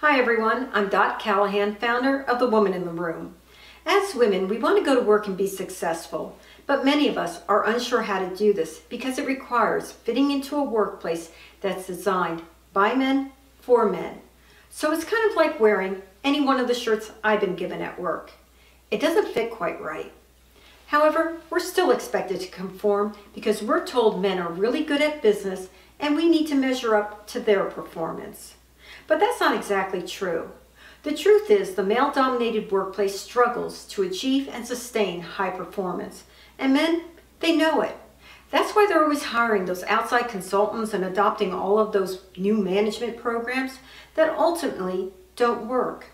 Hi everyone, I'm Dot Callahan, founder of The Woman in the Room. As women, we want to go to work and be successful, but many of us are unsure how to do this because it requires fitting into a workplace that's designed by men for men. So it's kind of like wearing any one of the shirts I've been given at work. It doesn't fit quite right. However, we're still expected to conform because we're told men are really good at business and we need to measure up to their performance. But that's not exactly true. The truth is the male-dominated workplace struggles to achieve and sustain high performance. And men, they know it. That's why they're always hiring those outside consultants and adopting all of those new management programs that ultimately don't work.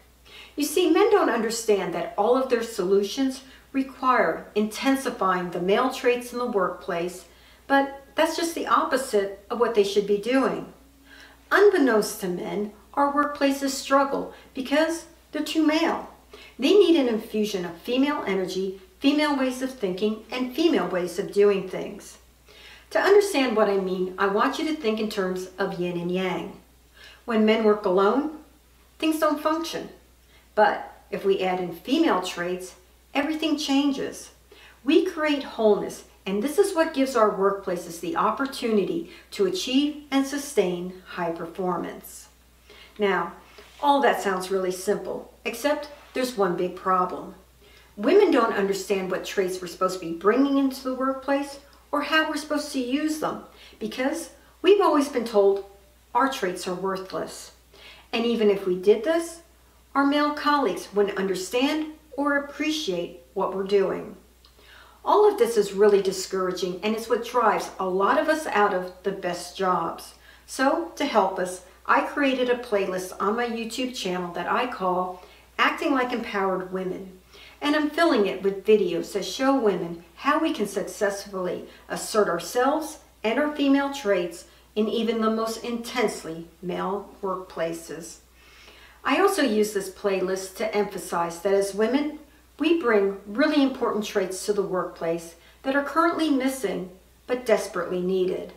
You see, men don't understand that all of their solutions require intensifying the male traits in the workplace, but that's just the opposite of what they should be doing. Unbeknownst to men, our workplaces struggle because they're too male. They need an infusion of female energy, female ways of thinking, and female ways of doing things. To understand what I mean, I want you to think in terms of yin and yang. When men work alone, things don't function. But if we add in female traits, everything changes. We create wholeness, and this is what gives our workplaces the opportunity to achieve and sustain high performance. Now, all that sounds really simple, except there's one big problem. Women don't understand what traits we're supposed to be bringing into the workplace or how we're supposed to use them because we've always been told our traits are worthless. And even if we did this, our male colleagues wouldn't understand or appreciate what we're doing. All of this is really discouraging and it's what drives a lot of us out of the best jobs. So to help us, I created a playlist on my YouTube channel that I call Acting Like Empowered Women. And I'm filling it with videos that show women how we can successfully assert ourselves and our female traits in even the most intensely male workplaces. I also use this playlist to emphasize that as women, we bring really important traits to the workplace that are currently missing but desperately needed.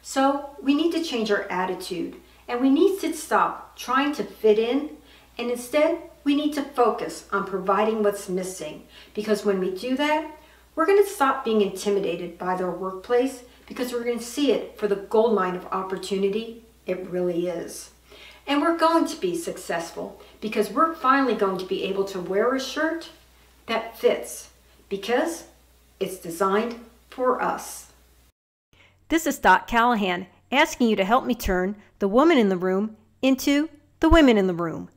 So we need to change our attitude and we need to stop trying to fit in and instead we need to focus on providing what's missing because when we do that, we're going to stop being intimidated by their workplace because we're going to see it for the gold mine of opportunity it really is. And we're going to be successful because we're finally going to be able to wear a shirt that fits because it's designed for us. This is Dot Callahan asking you to help me turn the woman in the room into the women in the room.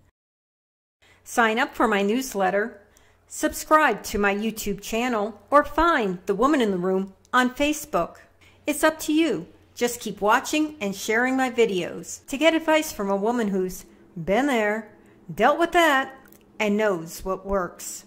Sign up for my newsletter, subscribe to my YouTube channel, or find the woman in the room on Facebook. It's up to you. Just keep watching and sharing my videos to get advice from a woman who's been there, dealt with that, and knows what works.